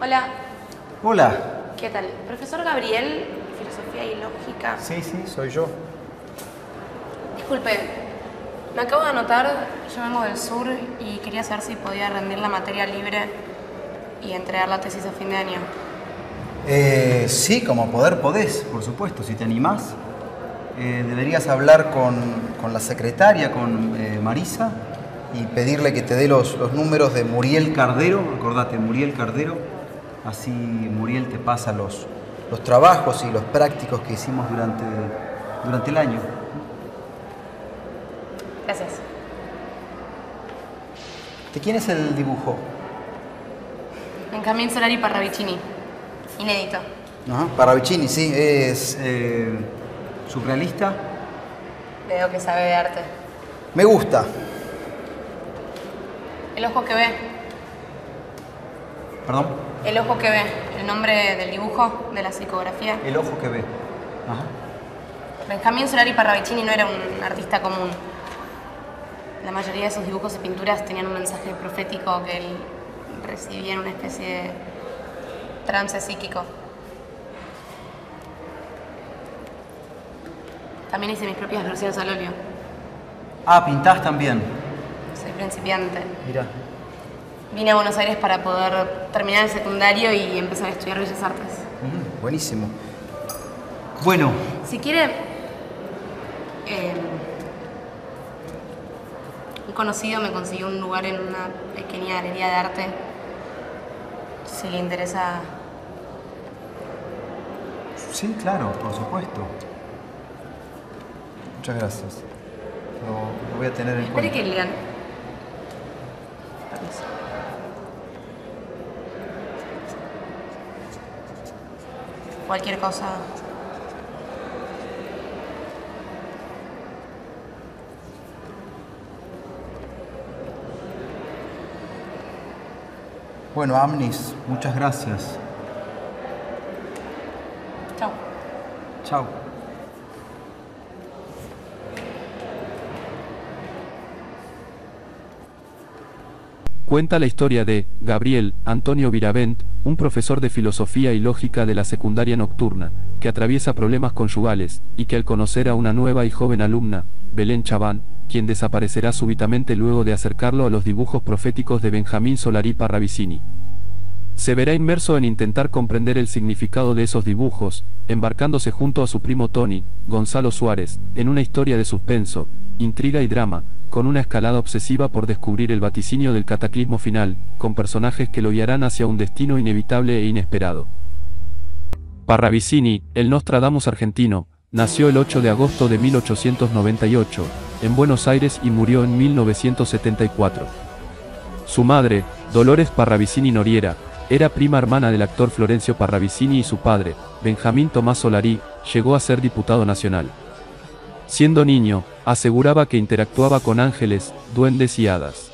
Hola, Hola. ¿qué tal? Profesor Gabriel, Filosofía y Lógica. Sí, sí, soy yo. Disculpe, me acabo de anotar, yo vengo del sur y quería saber si podía rendir la materia libre y entregar la tesis a fin de año. Eh, sí, como poder podés, por supuesto, si te animás. Eh, deberías hablar con, con la secretaria, con eh, Marisa, y pedirle que te dé los, los números de Muriel Cardero. Acordate, Muriel Cardero. Así Muriel te pasa los, los trabajos y los prácticos que hicimos durante, durante el año. Gracias. ¿De quién es el dibujo? Benjamín Solari Parravicini. Inédito. Ajá, Parravicini, sí, es eh, surrealista. Veo que sabe de arte. Me gusta. El ojo que ve. Perdón. El ojo que ve. El nombre del dibujo, de la psicografía. El ojo que ve. Ajá. Benjamín Solari Parravicini no era un artista común. La mayoría de sus dibujos y pinturas tenían un mensaje profético que él recibía en una especie de trance psíquico. También hice mis propias versiones al óleo. Ah, pintás también. Soy principiante. Mira. Vine a Buenos Aires para poder terminar el secundario y empezar a estudiar Bellas Artes. buenísimo. Bueno, Si quiere, eh, un conocido me consiguió un lugar en una pequeña galería de arte. Si le interesa, sí, claro, por supuesto. Muchas gracias. Lo, lo voy a tener en espere cuenta. que lean. Permiso. Cualquier cosa. Bueno, Amnis, muchas gracias. Chao. Chao. Cuenta la historia de Gabriel Antonio Viravent, un profesor de filosofía y lógica de la secundaria nocturna, que atraviesa problemas conyugales, y que al conocer a una nueva y joven alumna, Belén Chaván, quien desaparecerá súbitamente luego de acercarlo a los dibujos proféticos de Benjamín Solari Parravicini. Se verá inmerso en intentar comprender el significado de esos dibujos, embarcándose junto a su primo Tony, Gonzalo Suárez, en una historia de suspenso, intriga y drama, con una escalada obsesiva por descubrir el vaticinio del cataclismo final, con personajes que lo guiarán hacia un destino inevitable e inesperado. Parravicini, el Nostradamus argentino, nació el 8 de agosto de 1898, en Buenos Aires y murió en 1974. Su madre, Dolores Parravicini Noriera, era prima hermana del actor Florencio Parravicini y su padre, Benjamín Tomás Solari, llegó a ser diputado nacional. Siendo niño, aseguraba que interactuaba con ángeles, duendes y hadas.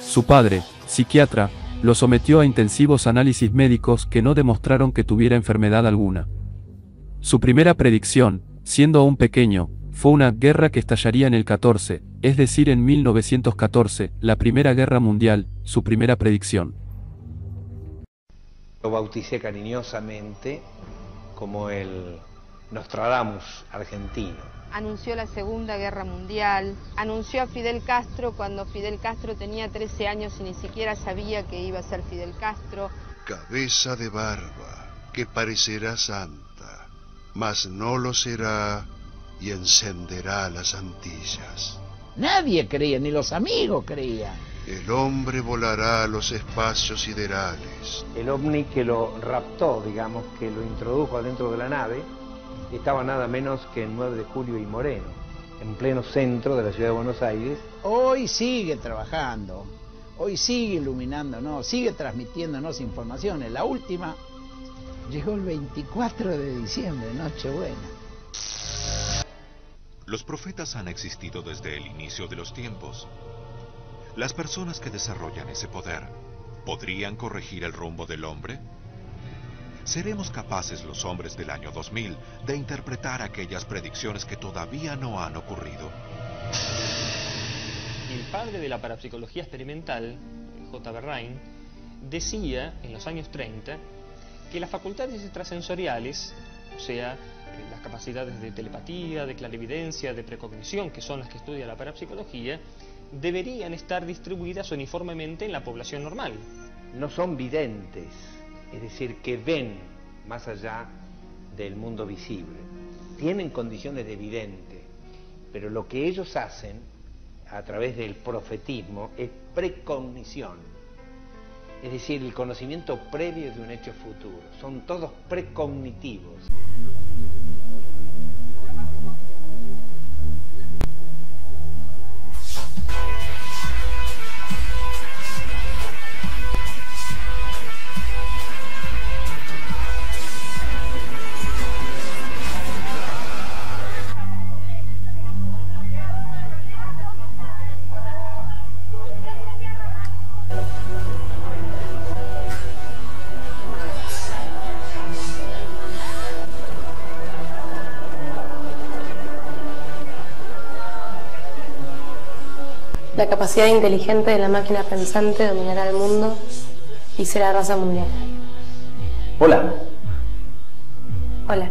Su padre, psiquiatra, lo sometió a intensivos análisis médicos que no demostraron que tuviera enfermedad alguna. Su primera predicción, siendo aún pequeño, fue una guerra que estallaría en el 14, es decir, en 1914, la Primera Guerra Mundial, su primera predicción. Lo bauticé cariñosamente como el Nostradamus argentino. anunció la Segunda Guerra Mundial, anunció a Fidel Castro cuando Fidel Castro tenía 13 años y ni siquiera sabía que iba a ser Fidel Castro. Cabeza de barba, que parecerá santa, mas no lo será y encenderá las Antillas. Nadie creía, ni los amigos creían. El hombre volará a los espacios siderales. El ovni que lo raptó, digamos, que lo introdujo adentro de la nave, estaba nada menos que en 9 de julio y Moreno, en pleno centro de la ciudad de Buenos Aires. Hoy sigue trabajando, hoy sigue iluminándonos, sigue transmitiéndonos informaciones. La última llegó el 24 de diciembre, Nochebuena. Los profetas han existido desde el inicio de los tiempos. Las personas que desarrollan ese poder, ¿podrían corregir el rumbo del hombre? ¿Seremos capaces los hombres del año 2000 de interpretar aquellas predicciones que todavía no han ocurrido? El padre de la parapsicología experimental, J. Berrain, decía en los años 30 que las facultades extrasensoriales, o sea, las capacidades de telepatía, de clarividencia, de precognición, que son las que estudia la parapsicología, deberían estar distribuidas uniformemente en la población normal. No son videntes, es decir, que ven más allá del mundo visible. Tienen condiciones de vidente, pero lo que ellos hacen a través del profetismo es precognición, es decir, el conocimiento previo de un hecho futuro. Son todos precognitivos. La capacidad inteligente de la máquina pensante dominará el mundo y será raza mundial. Hola. Hola.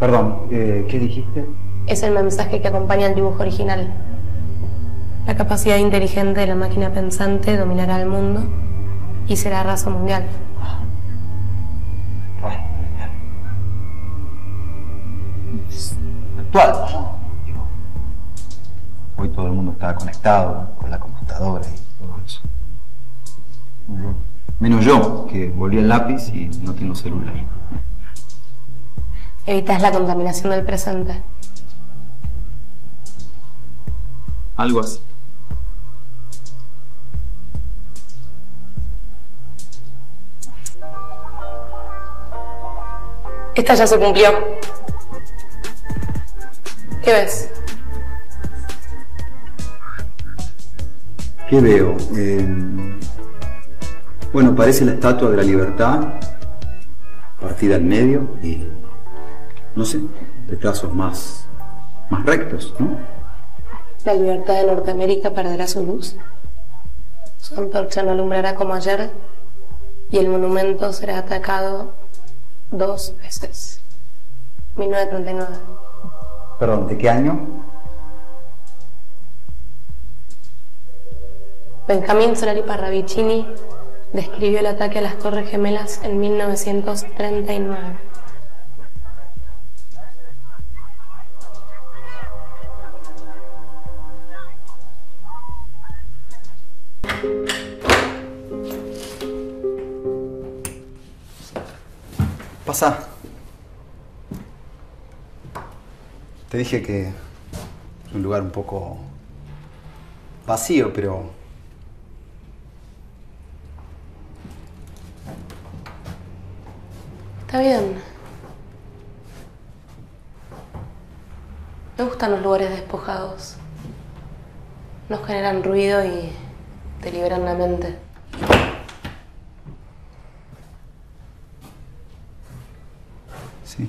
Perdón, eh, ¿qué dijiste? Es el mensaje que acompaña el dibujo original. La capacidad inteligente de la máquina pensante dominará el mundo y será raza mundial. Actual, conectado con la computadora y todo eso. Menos yo, que volví el lápiz y no tengo celular. Evitas la contaminación del presente. Algo así. Esta ya se cumplió. ¿Qué ves? ¿Qué veo? Eh, bueno, parece la estatua de la libertad, partida en medio y, no sé, de trazos más, más rectos, ¿no? La libertad de Norteamérica perderá su luz. Su antorcha no alumbrará como ayer y el monumento será atacado dos veces. 1939. Perdón, ¿de qué año? Benjamín Solari Parravicini describió el ataque a las Torres Gemelas en 1939. Pasa. Te dije que es un lugar un poco vacío, pero Está bien. Me gustan los lugares despojados. No generan ruido y te liberan la mente. sí.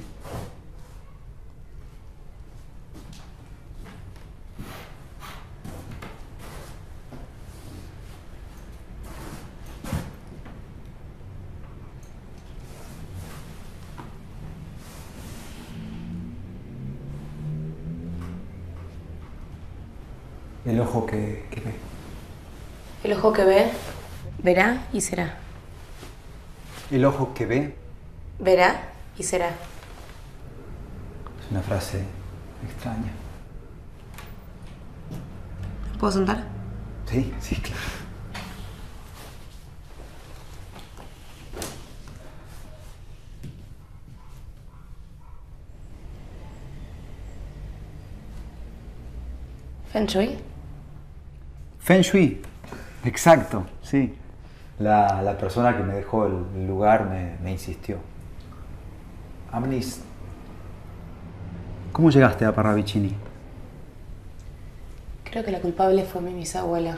El ojo que, que ve. El ojo que ve, verá y será. El ojo que ve Verá y será. es una frase extraña. ¿Puedo sentar? Sí, sí, claro. Feng Shui. Feng Shui, exacto, sí. La, la persona que me dejó el lugar me, me insistió. Amnis, ¿cómo llegaste a Parravicini? Creo que la culpable fue mi bisabuela.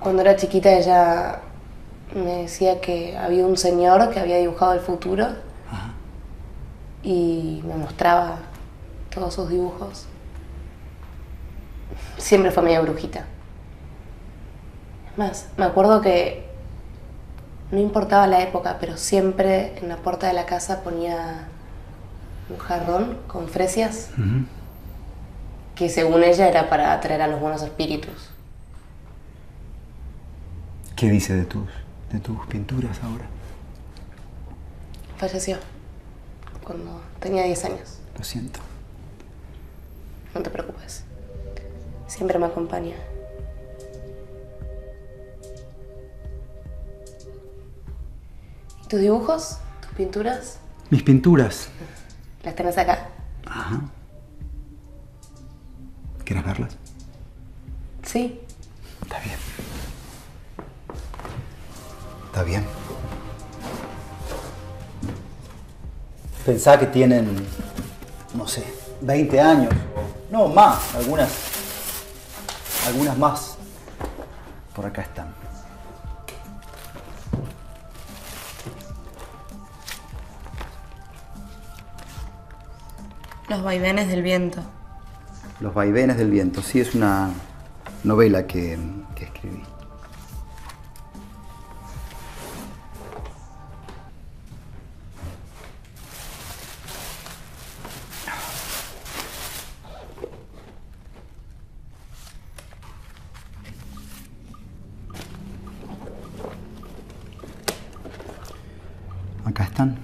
Cuando era chiquita ella me decía que había un señor que había dibujado el futuro y me mostraba todos sus dibujos. Siempre fue media brujita. Más, me acuerdo que no importaba la época, pero siempre en la puerta de la casa ponía un jarrón con fresias que según ella era para atraer a los buenos espíritus. ¿Qué dice de tus, de tus pinturas ahora? Falleció cuando tenía 10 años. Lo siento. No te preocupes. Siempre me acompaña. ¿Y tus dibujos? ¿Tus pinturas? Mis pinturas. ¿Las tenés acá? Ajá. ¿Quieres verlas? Sí. Está bien. Está bien. Pensá que tienen, no sé, 20 años. No, más. Algunas. Algunas más. Por acá están. Los vaivenes del viento. Los vaivenes del viento. Sí, es una novela que, Acá están.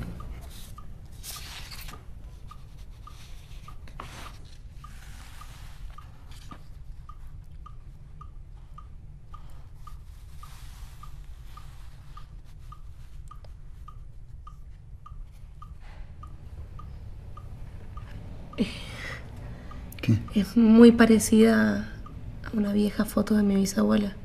¿Qué? Es muy parecida a una vieja foto de mi bisabuela.